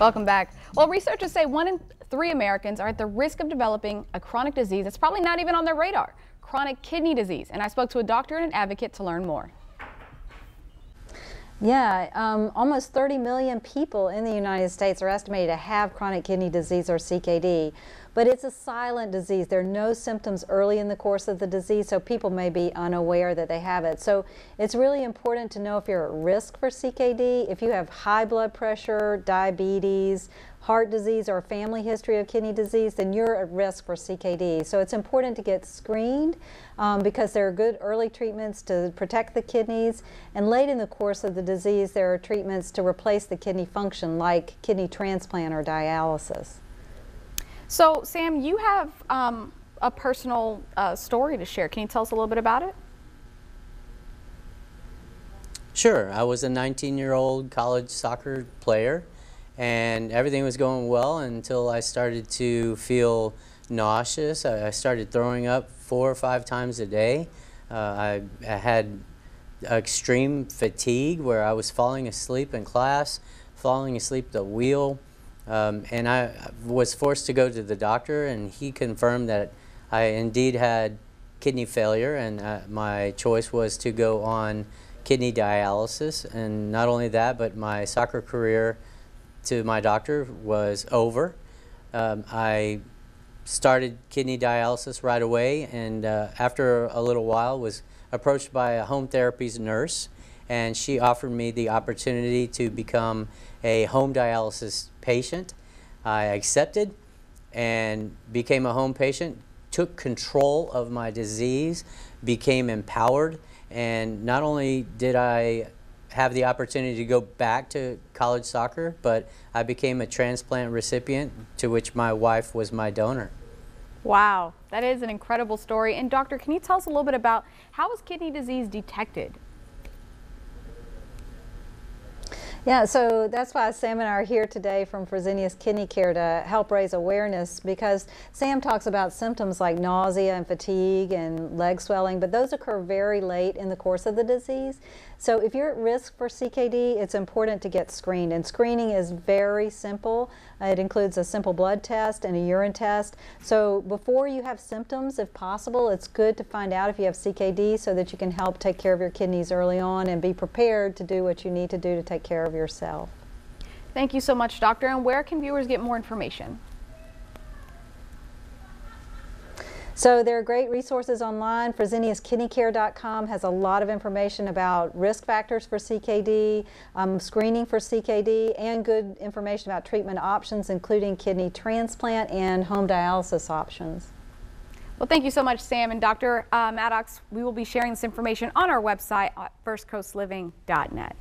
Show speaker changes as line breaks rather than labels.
Welcome back. Well, researchers say one in three Americans are at the risk of developing a chronic disease that's probably not even on their radar, chronic kidney disease. And I spoke to a doctor and an advocate to learn more.
Yeah, um, almost 30 million people in the United States are estimated to have chronic kidney disease or CKD, but it's a silent disease. There are no symptoms early in the course of the disease, so people may be unaware that they have it. So it's really important to know if you're at risk for CKD, if you have high blood pressure, diabetes, heart disease or a family history of kidney disease, then you're at risk for CKD. So it's important to get screened um, because there are good early treatments to protect the kidneys. And late in the course of the disease, there are treatments to replace the kidney function like kidney transplant or dialysis.
So Sam, you have um, a personal uh, story to share. Can you tell us a little bit about it?
Sure. I was a 19-year-old college soccer player and everything was going well until I started to feel nauseous. I, started throwing up four or five times a day. Uh, I, I, had extreme fatigue where I was falling asleep in class, falling asleep at the wheel, um, and I was forced to go to the doctor and he confirmed that I indeed had kidney failure and uh, my choice was to go on kidney dialysis and not only that but my soccer career to my doctor was over. Um, I started kidney dialysis right away and uh, after a little while was approached by a home therapies nurse and she offered me the opportunity to become a home dialysis patient. I accepted and became a home patient, took control of my disease, became empowered, and not only did I have the opportunity to go back to college soccer, but I became a transplant recipient to which my wife was my donor.
Wow, that is an incredible story. And doctor, can you tell us a little bit about how is kidney disease detected?
Yeah, so that's why Sam and I are here today from Fresenius Kidney Care to help raise awareness because Sam talks about symptoms like nausea and fatigue and leg swelling, but those occur very late in the course of the disease. So if you're at risk for CKD, it's important to get screened. And screening is very simple. It includes a simple blood test and a urine test. So before you have symptoms, if possible, it's good to find out if you have CKD so that you can help take care of your kidneys early on and be prepared to do what you need to do to take care of yourself.
Thank you so much, doctor. And where can viewers get more information?
So there are great resources online. FreseniusKidneyCare.com has a lot of information about risk factors for CKD, um, screening for CKD, and good information about treatment options, including kidney transplant and home dialysis options.
Well, thank you so much, Sam and Dr. Uh, Maddox. We will be sharing this information on our website at firstcoastliving.net.